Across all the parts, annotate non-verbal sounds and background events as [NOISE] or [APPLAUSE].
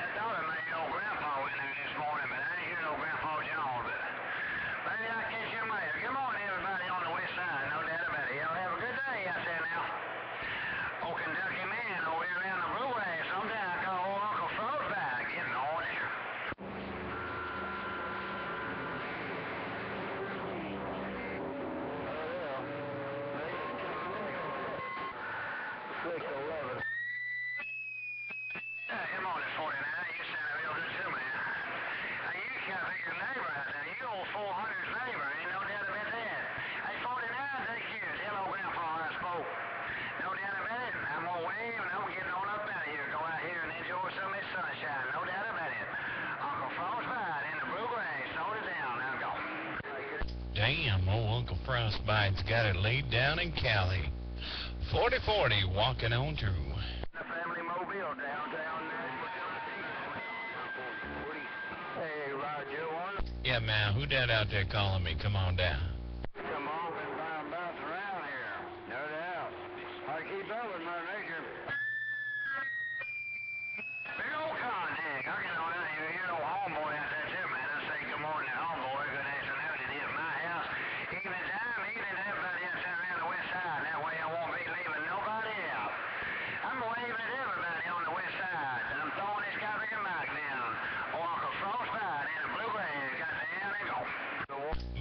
I thought I made old Grandpa in there this morning, but I ain't hear no Grandpa John. But maybe I'll catch him later. Good morning, everybody on the west side. No doubt about it. Y'all have a good day out there now. Oh, Kentucky man over here around the blueway. Sometime I call old Uncle Frostbite getting on it. Six eleven. Yeah, good morning, 49. You sound real good too, man. Hey, you got a your neighbor out there. You old 400's neighbor. Ain't no doubt about that. Hey, 49, take care. Tell old Grandpa I spoke. No doubt about it. I'm gonna wave and I'm getting on up out of here. Go out here and enjoy some of this sunshine. No doubt about it. Uncle Frostbite in the bluegrass. Sold it down. Now go. Damn, old Uncle Frostbite's got it laid down in Cali. 40-40 walking on through. The family mobile downtown. Hey, Roger. Yeah, man, who that out there calling me? Come on down. Come on and bounce bounce around here. No doubt. I keep up with Mother Nature. Big old contact. I get on out here. You know, homeboy out there too, man. I say good morning to homeboy. Good afternoon. It is my house. Evening time, evening to everybody else out around the west side. That way I won't be leaving nobody out. I'm waving at everybody on the west side. I'm throwing this copy of mic down. Oh, Uncle Frostbite in the bluegrass. Got down and go.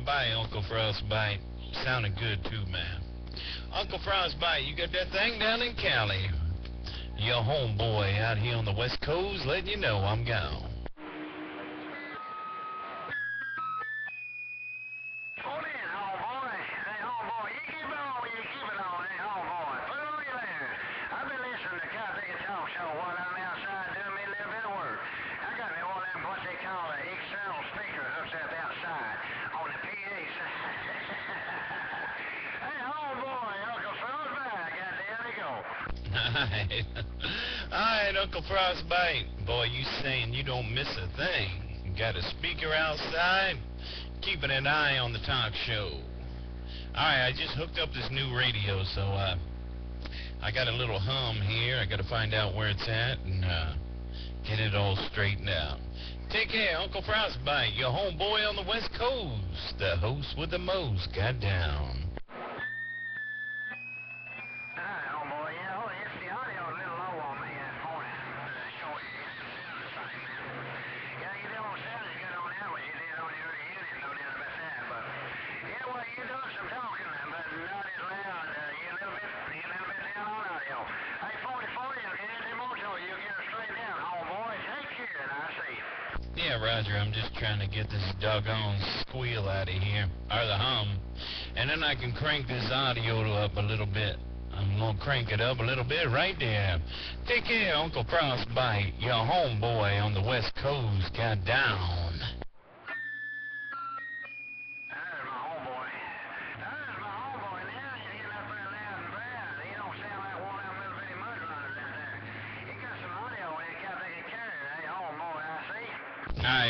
Bye, Uncle Frostbite. Sounded good, too, man. Uncle Frostbite, you got that thing down in Cali. Your homeboy out here on the West Coast letting you know I'm gone. Alright. Alright, Uncle Frostbite. Boy, you saying you don't miss a thing. Got a speaker outside? Keeping an eye on the talk show. Alright, I just hooked up this new radio, so uh I got a little hum here. I gotta find out where it's at and uh get it all straightened out. Take care, Uncle Frostbite, your homeboy on the West Coast, the host with the most. Got down. Hi, homeboy. Yeah, oh, it's the audio a little low on me this morning. Uh, short, it didn't sound the same, man. Yeah, you don't sound as good on that one you did on the other unit, no doubt about that. But yeah, well, you doing some talking, but not as loud. Uh, you a little bit, you a little bit down on audio. Hey, 40 40, I'll get any more to you. You'll get her straight down, homeboy. Take care, and I'll see you. Yeah, Roger, I'm just trying to get this doggone squeal out of here, or the hum, and then I can crank this audio up a little bit. I'm gonna crank it up a little bit right there. Take care, Uncle Frostbite, your homeboy on the West Coast got down.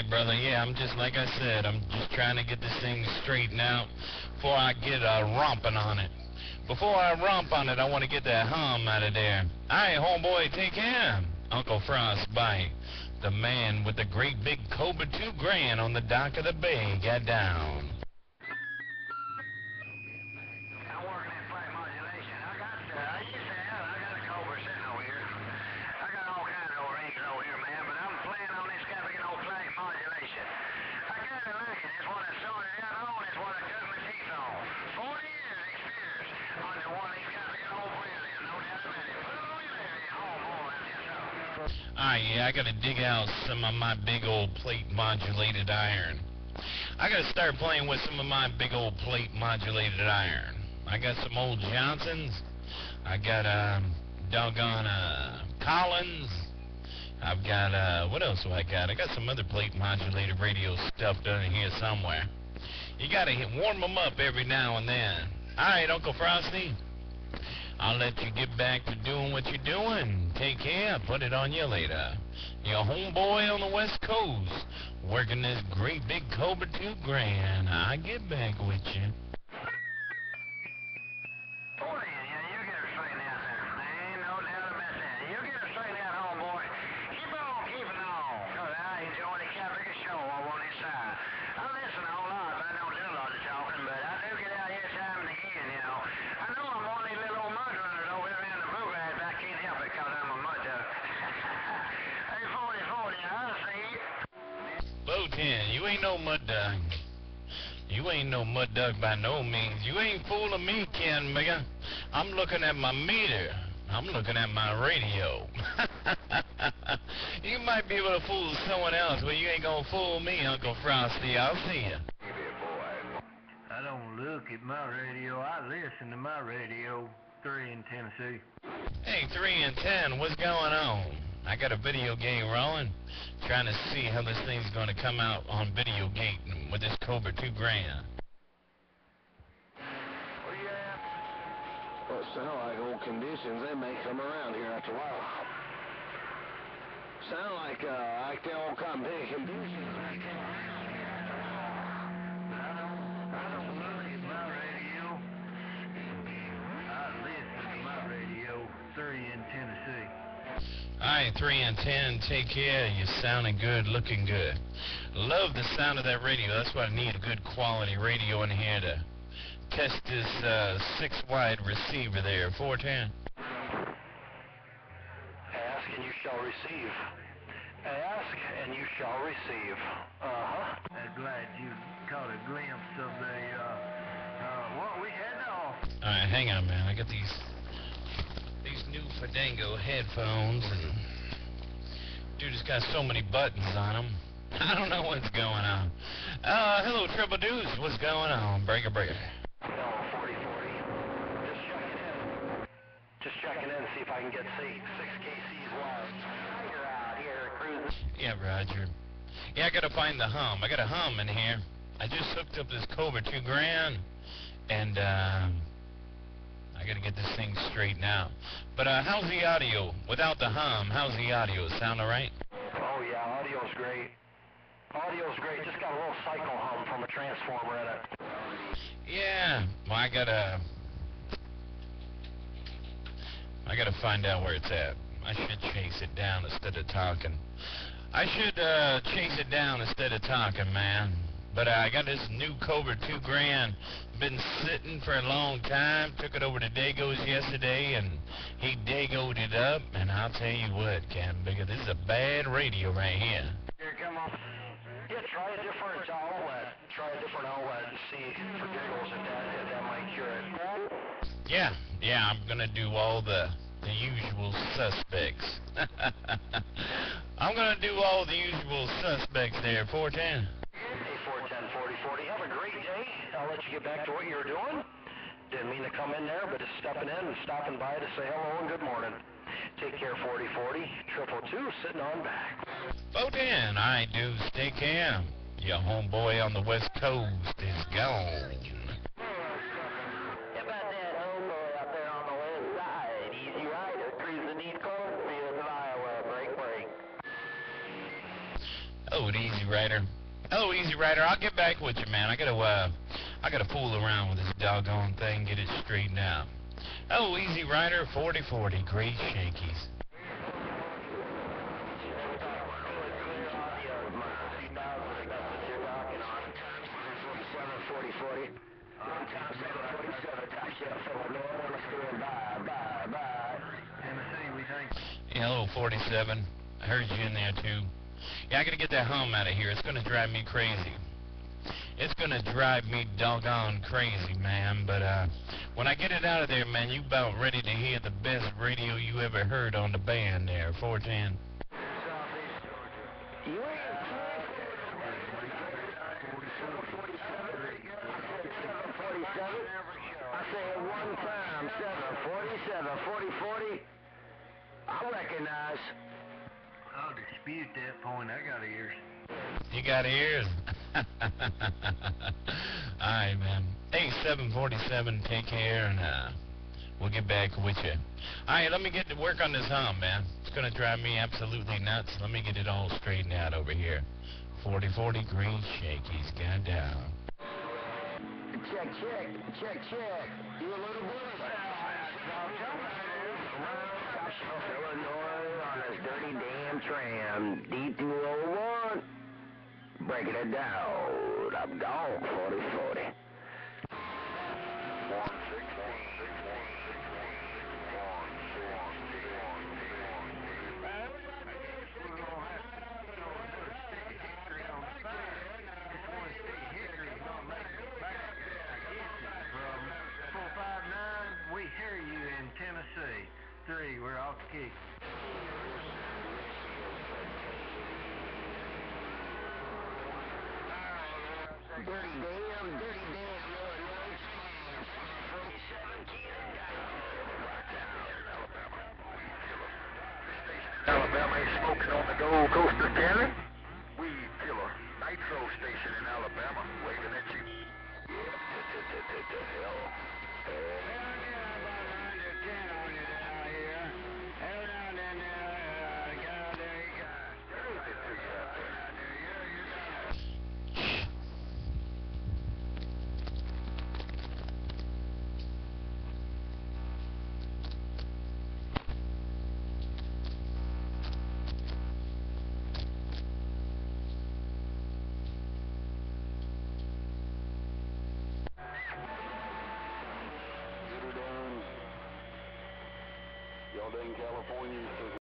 Brother, yeah, I'm just like I said, I'm just trying to get this thing straightened out before I get uh, romping on it. Before I romp on it, I want to get that hum out of there. Alright, homeboy, take care. Uncle Frostbite, the man with the great big Cobra 2 grand on the dock of the bay, got down. I'm working in plate modulation. I got, uh, I used to have, I got a Cobra sitting over here. I got all kinds of arrangements over here, man, but I'm playing on this kind of old plate modulation. I got to like it. It's what I started out on. It's what I cut my teeth on. 40 years experience on the one he's got me old brilliant. No doubt about it. Put it on your lady. Oh, boy, that's so. Alright, yeah, I gotta dig out some of my big old plate modulated iron. I gotta start playing with some of my big old plate modulated iron. I got some old Johnsons. I got um doggone uh Collins. I've got uh what else do I got? I got some other plate modulated radio stuff down in here somewhere. You gotta hit, them up every now and then. Alright, Uncle Frosty. I'll let you get back to doing what you're doing. Take care. Put it on you later. Your homeboy on the West Coast, working this great big Cobra 2 grand. I'll get back with you. Boy, yeah, you get her straightened out there. Ain't no doubt about that. You get her straightened out, homeboy. Keep on keeping on. Foten, you ain't no mud duck. You ain't no mud duck by no means. You ain't fooling me, Ken Mega. I'm looking at my meter. I'm looking at my radio. [LAUGHS] you might be able to fool someone else, but you ain't gonna fool me, Uncle Frosty. I'll see you. I don't look at my radio. I listen to my radio. Three in Tennessee. Hey, 3 and 10, what's going on? I got a video game rolling, trying to see how this thing's going to come out on video gate with this Cobra 2 grand. Well, sound like old conditions. They may come around here after a while. Sound like, uh, like they the old company conditions. I don't, I don't look at my radio. I listen to my radio. Three in Tennessee. Alright, 3 and 10, take care. You're sounding good, looking good. Love the sound of that radio. That's why I need a good quality radio in here to test this uh, six wide receiver there. 410. Ask and you shall receive. Ask and you shall receive. Uh-huh. I'm glad you caught a glimpse of the, uh, uh, what we had off. Alright, hang on, man. I got these these new Fandango headphones, and dude, it's got so many buttons on them. [LAUGHS] I don't know what's going on. Uh, hello, Triple Deuce. What's going on? Breaker, breaker. No, 4040. Just checking in. Just checking in to see if I can get C. 6 KC's wide. You're out here cruising. Yeah, Roger. Yeah, I gotta find the hum. I got a hum in here. I just hooked up this Cobra 2 grand, and, uh, I gotta get this thing straightened out. But, uh, how's the audio? Without the hum, how's the audio? Sound alright? Oh, yeah, audio's great. Audio's great. Just got a little cycle hum from a transformer in it. Yeah. Well, I gotta. I gotta find out where it's at. I should chase it down instead of talking. I should uh, chase it down instead of talking, man. But uh, I got this new Cobra 2 grand. Been sitting for a long time. Took it over to Dago's yesterday, and he Dagoed it up. And I'll tell you what, Cam Bigger, this is a bad radio right here. Here, come on. Yeah, try a different outlet. Try a different outlet and see for giggles if that, if that might cure it. Yeah, yeah, I'm gonna do all the the usual suspects. [LAUGHS] I'm gonna do all the usual suspects there, 410. Hey, 410 4040, have a great day. I'll let you get back to what you were doing. Didn't mean to come in there, but just stepping in and stopping by to say hello and good morning. Take care, 4040. Triple two, sitting on back. 410, I do stay care. Your homeboy on the west coast is gone. How about that homeboy out there on the west side? Easy rider, cruising East cornfields of Iowa. Break, break. Oh, Easy Rider. Oh, Easy Rider, I'll get back with you, man. I gotta, uh, I gotta fool around with this doggone thing, get it straightened out. Oh, Easy Rider, 4040, great. Yeah, hello, 47. I heard you in there, too. Yeah, I gotta get that hum out of here. It's gonna drive me crazy. It's gonna drive me doggone crazy, man. But, uh, when I get it out of there, man, you about ready to hear the best radio you ever heard on the band there, 410. You ain't I say it one time, 747, 4040. I recognize. I'll dispute that point. I got ears. You got ears? [LAUGHS] Alright, man. Hey, 747, take care, and, uh, we'll get back with you. Alright, let me get to work on this hum, man. It's gonna drive me absolutely nuts. Let me get it all straightened out over here. 4040 green shakies, got down. Check, check, check, check. You a little bit Illinois on this dirty damn tram. D201 breaking it down. I'm dog 40 40. 459, we hear you in Tennessee. Three, we're off the key. The Gold Coast of Cali. Weed killer. Nitro station in Alabama, waving at you. [LAUGHS] Yeah, [LAUGHS] hell. Y'all done California,